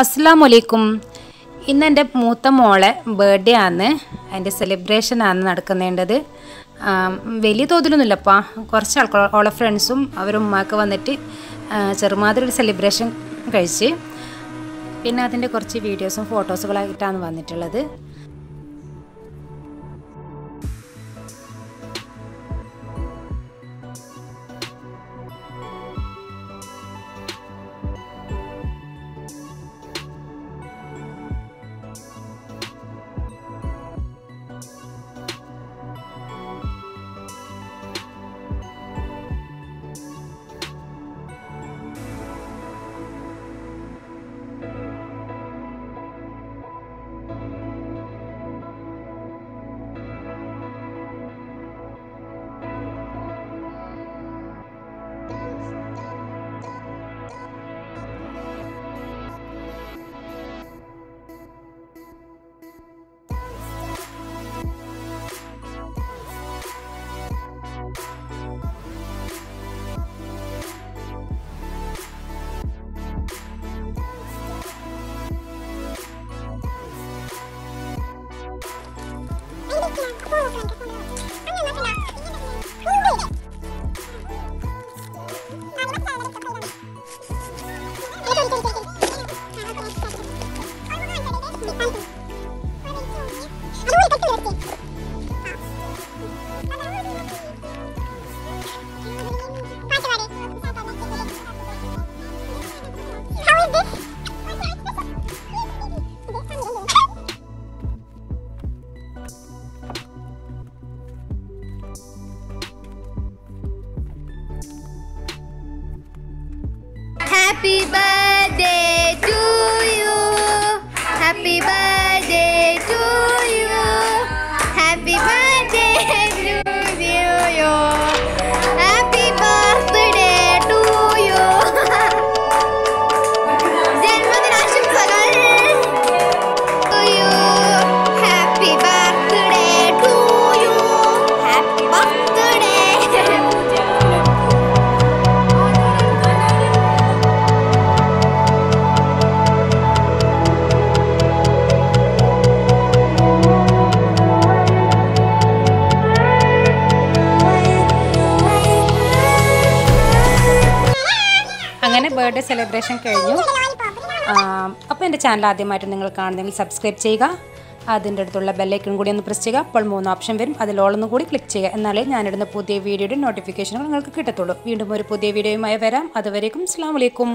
അസ്സാം വലൈക്കും ഇന്ന് എന്റെ മൂത്ത മോളെ ബർത്ത്ഡേ ആണ്. അതിന്റെ സെലിബ്രേഷൻ ആണ് നടക്കുന്നേണ്ടത്. വലിയ തോതിലൊന്നുമില്ലപ്പാ. കുറച്ച് ആൾക്കാർ ഓളെ ഫ്രണ്ട്സും അവരും ഉമ്മാക്ക് വന്നിട്ട് ചെറുമാതിരി ഒരു സെലിബ്രേഷൻ കഴിച്ച്. പിന്നെ അതിന്റെ കുറച്ച് വീഡിയോസും ഫോട്ടോസുകളായിട്ടാണ് വന്നിട്ടുള്ളത്. Happy birthday അങ്ങനെ ബർത്ത്ഡേ സെലിബ്രേഷൻ കഴിഞ്ഞു. അപ്പോൾ എന്റെ ചാനൽ ആദ്യമായിട്ട് നിങ്ങൾ കാണുന്നെങ്കിൽ സബ്സ്ക്രൈബ് ചെയ്യുക. അതിന്റെ അടുത്തുള്ള ബെല്ലൈക്കൺ കൂടി ഒന്ന് പ്രസ് ചെയ്യുക. അപ്പോൾ മൂന്ന് ഓപ്ഷൻ വരും. അതിൽ ഓളൊന്നും കൂടി ക്ലിക്ക് ചെയ്യുക. എന്നാലേ ഞാനിടുന്ന പുതിയ വീഡിയോയുടെ നോട്ടിഫിക്കേഷനുകൾ നിങ്ങൾക്ക് കിട്ടത്തുള്ളൂ. വീണ്ടും ഒരു പുതിയ വീഡിയോയുമായി വരാം. അതുവരേക്കും അസ്സാം വലൈക്കും